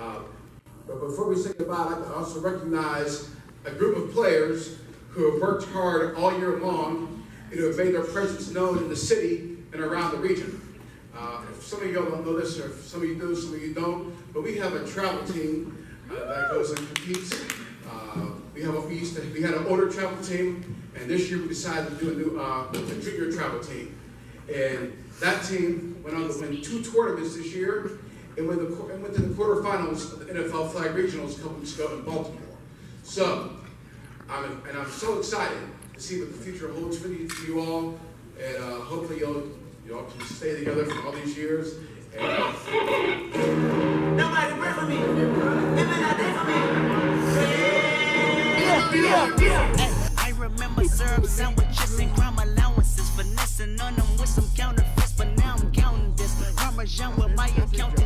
Uh, but before we say goodbye, I'd like to also recognize a group of players who have worked hard all year long and who have made their presence known in the city and around the region. Uh, if some of y'all don't know this, or some of you do, some of you don't, but we have a travel team uh, that goes and competes. Uh, we have a, we we had an older travel team, and this year we decided to do a new uh, a junior travel team. And that team went on to win two tournaments this year, and went, the, and went to the quarterfinals of the NFL Flag Regionals a couple weeks ago in Baltimore. So, I'm, and I'm so excited to see what the future holds for you, for you all, and uh, hopefully you'll, y'all can stay together for all these years. And, uh, Nobody pray for me. Living out there for me. Yeah, yeah, yeah. I remember syrup sandwiches and crime allowances, finessing on them with some counterfeits, but now I'm counting this. Parmesan with my accountant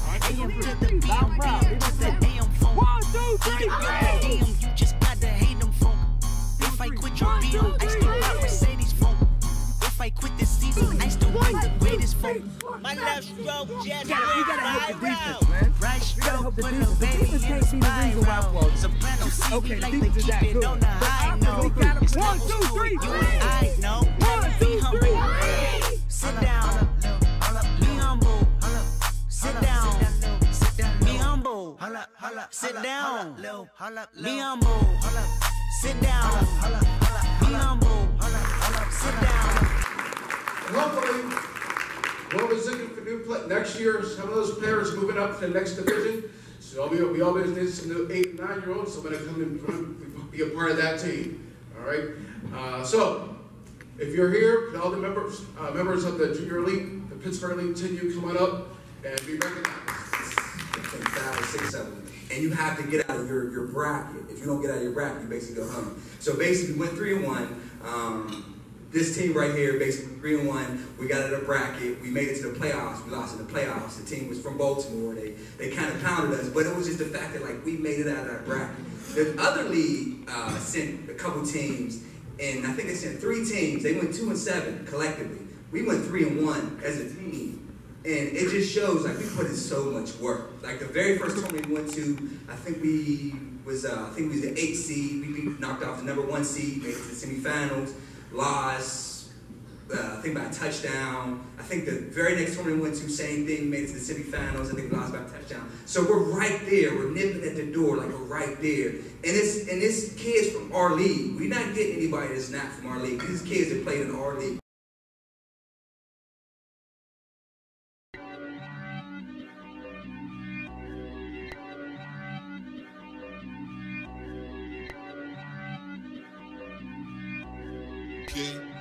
dangerous. AM to the PM, PM to the AM phone. One, two, three, Damn, you just gotta hate them phone. If I quit your deal, I still got Mercedes phone. If I quit this season, I still write the greatest phone. My left stroke just You gotta- you gotta help the defense, man. Right stroke put a baby in the spiral. Soprano see okay, like to keep it on the high note. we got 'em. It's One, two, three, you and I know. One, two, three. Sit down. Sit down. Be humble. Sit down. Be humble. Sit down. Hopefully, we'll be looking for new play. Next year, some of those players moving up to the next division. So we, we always need some new eight and nine year olds. So I'm going to come and be a part of that team. All right. Uh, so if you're here, all the members uh, members of the junior league, the Pittsburgh League, team, you come on up and be recognized. five, six, seven. And you have to get out of your, your bracket. If you don't get out of your bracket, you basically go home. So basically, we went three and one. Um, this team right here, basically three and one. We got out of the bracket. We made it to the playoffs. We lost in the playoffs. The team was from Baltimore. They they kind of pounded us, but it was just the fact that like we made it out of that bracket. The other league uh, sent a couple teams, and I think they sent three teams. They went two and seven collectively. We went three and one as a team. And it just shows like we put in so much work. Like the very first tournament we went to, I think we was uh, I think we was the eighth seed. We beat, knocked off the number one seed, made it to the semifinals, lost. Uh, I think by a touchdown. I think the very next tournament we went to, same thing, made it to the semifinals. I think we lost by a touchdown. So we're right there. We're nipping at the door, like we're right there. And it's and it's kids from our league. We're not getting anybody that's not from our league. These kids that played in our league. Okay.